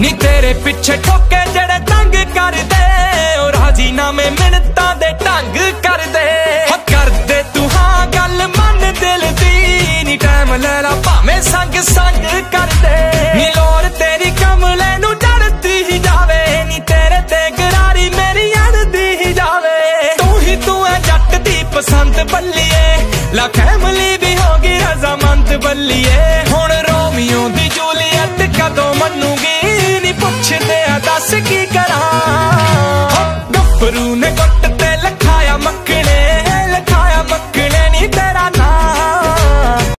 ਨੀ ਤੇਰੇ ਪਿੱਛੇ ਠੋਕੇ ਜਿਹੜੇ ਤੰਗ ਕਰਦੇ ਉਹ ਰਾਜੀ ਨਾਮੇ ਮਿੰਤਾਂ ਦੇ ਢੰਗ ਕਰਦੇ। ਕਰਦੇ ਤੂੰ, ਹਾਂ, ਗੱਲ ਮੰਨ, ਦਿਲ ਦੀ ਨੀ ਟਾਈਮ ਲੈ ਲਾ, ਭਾਵੇਂ ਸੰਗ ਸੰਗ ਕਰਦੇ। ਨੀ ਲੋੜ ਤੇਰੀ ਕਮਲੇ ਨੂੰ ਡਰਦੀ ਹੀ ਜਾਵੇ, ਨੀ ਤੇਰੇ ਤੇ ਗਰਾਰੀ ਮੇਰੀ ਅੜਦੀ ਹੀ ਜਾਵੇ। ਤੂੰ ਹੀ ਤੂੰ ਐ ਜੱਟ ਦੀ ਪਸੰਦ ਬੱਲੀਏ, ਲਾ ਫੈਮਲੀ ਵੀ ਹੋ ਗਈ ਰਜ਼ਾਮੰਤ ਬੱਲੀਏ। ਹੁਣ ਰੋਮੀਓ ਦੀ ਜੂਲੀਅਟ ਕਦੋਂ ਮੰਨੂ But who knows?